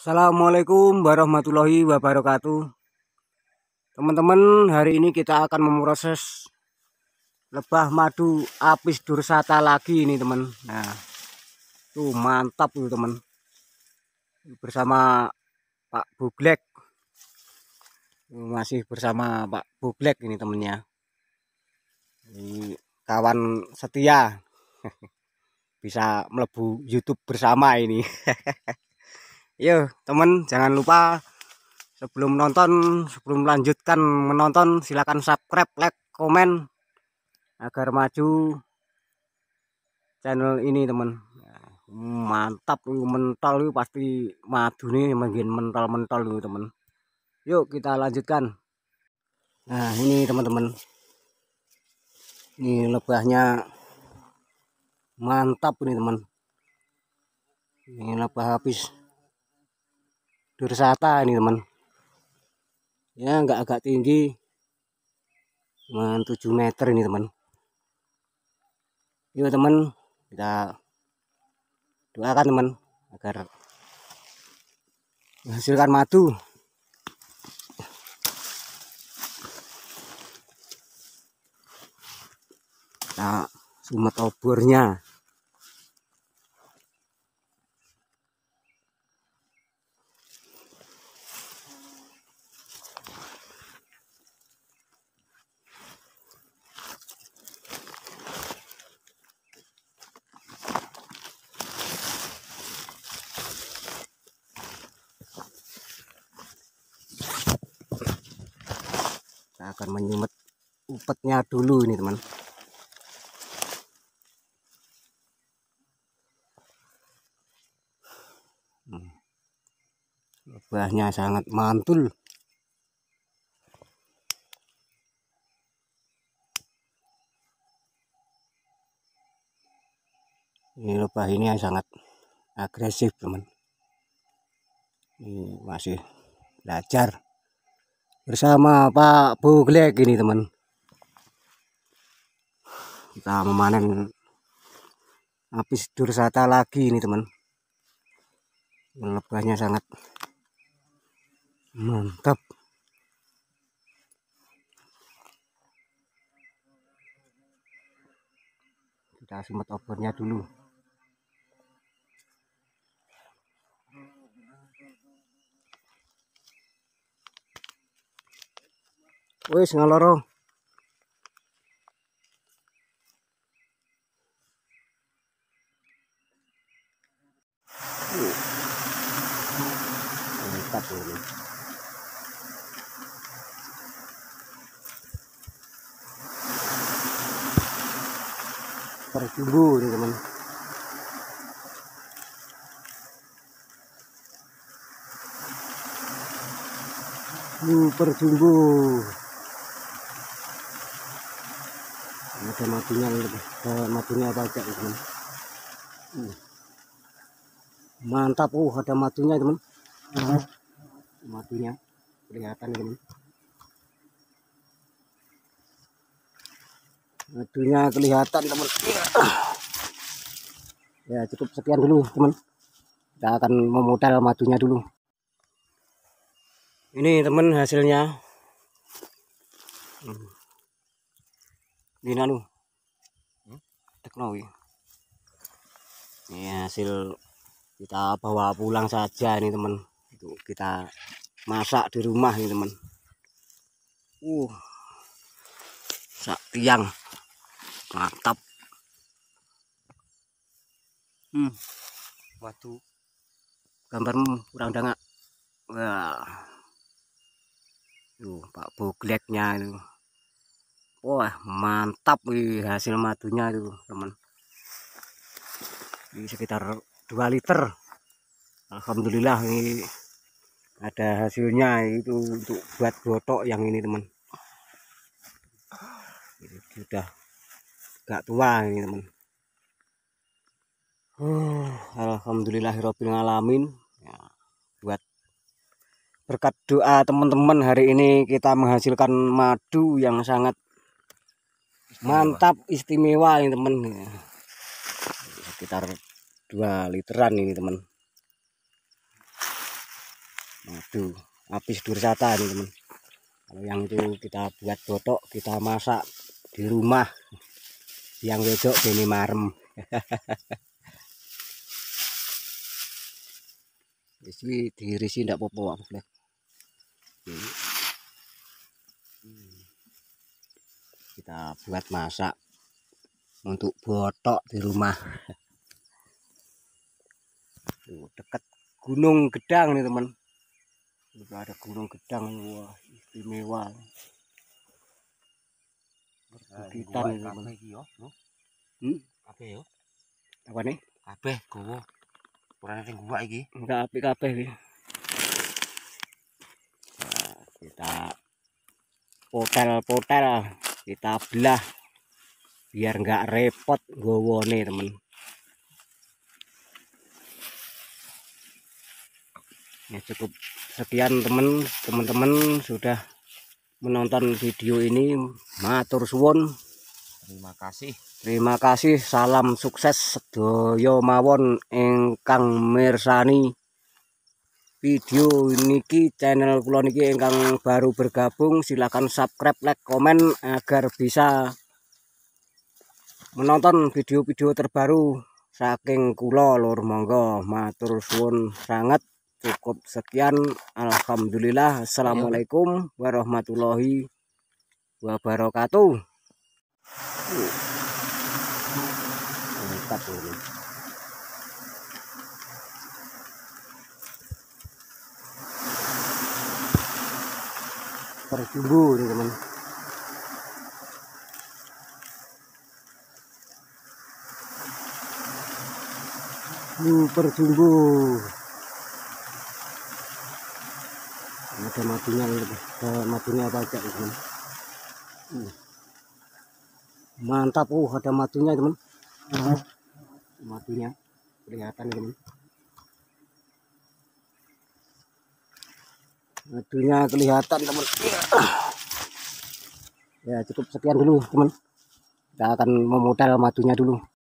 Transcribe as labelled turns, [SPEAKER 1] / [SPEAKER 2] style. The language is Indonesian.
[SPEAKER 1] Assalamualaikum warahmatullahi wabarakatuh. Teman-teman hari ini kita akan memproses Lebah madu apis dursata lagi ini teman. Nah tuh mantap tuh teman. Bersama Pak Buglek Masih bersama Pak Buglek ini temennya. Ini kawan setia. Bisa melebu YouTube bersama ini Yo teman jangan lupa sebelum nonton sebelum melanjutkan menonton silahkan subscribe like komen agar maju channel ini teman. Mantap mental itu pasti madu nih makin mental-mental dulu teman. Yuk kita lanjutkan. Nah ini teman-teman. Ini lebahnya mantap ini teman. Ini lebah habis dursata ini teman. Ya nggak agak tinggi. Cuma 7 meter ini teman. Yuk teman. Kita doakan teman agar menghasilkan madu. Kita sumet obornya akan menyumet upetnya dulu ini teman. Hmm. lebahnya sangat mantul. Ini lebah ini sangat agresif teman. Ini masih belajar bersama Pak Buglek ini teman. Kita memanen habis dursata lagi ini teman. Lebahnya sangat mantap. Kita semut obornya dulu wis ngaloro mantap ini terjumbu nih teman. Super jumbo ada matinya ada matinya apa aja teman mantap. Uh ada matinya teman. Uh. matinya. Kelihatan teman. Matinya kelihatan teman. Ya cukup sekian dulu teman. Kita akan memodal madunya dulu. Ini teman hasilnya. Hmm. Ini anu teknologi ini hasil kita bawa pulang saja ini teman. Itu kita masak di rumah ini teman. Uh sak tiang. Mantap. Hmm. Waktu gambarmu kurang dangak wah. Tuh Pak Bugleknya itu wah mantap wih hasil madunya itu teman. Ini sekitar 2 liter. Alhamdulillah ini ada hasilnya itu untuk buat botok yang ini teman. Ini sudah gak tua ini teman. Uh, Alhamdulillahirrohmanirrohim ya, buat berkat doa teman-teman hari ini kita menghasilkan madu yang sangat mantap istimewa ini teman sekitar 2 literan ini teman Aduh, habis dursata ini teman. Kalau yang itu kita buat botok, kita masak di rumah. Yang wedok ini marem. Jadi diirisi ndak popo aku Kita buat masak untuk botok di rumah. Tuh, dekat Gunung Gedang nih teman. Udah ada Gunung Gedang, wah istimewa. Perbukitan ini teman. Hmm? Apa nih?
[SPEAKER 2] Kabeh gowo. Kurang sing gua iki.
[SPEAKER 1] Enggak api kabeh iki. Nah, kita potel-potel, kita belah biar enggak repot gowone temen. Ya cukup sekian temen, teman-teman sudah menonton video ini. Matur suwun.
[SPEAKER 2] Terima kasih.
[SPEAKER 1] Terima kasih, salam sukses sedaya mawon ingkang mirsani video niki channel kula niki ingkang baru bergabung silakan subscribe, like, komen agar bisa menonton video-video terbaru. Saking kula lur monggo matur suwun sangat. Cukup sekian alhamdulillah. Assalamualaikum warahmatullahi wabarakatuh. Mantap ini perjumbu nih teman ini perjumbu ada matinya ada matinya apa aja teman mantap uh ada matunya teman matunya kelihatan teman matunya kelihatan teman. Ya cukup sekian dulu teman. Kita akan memodal matunya dulu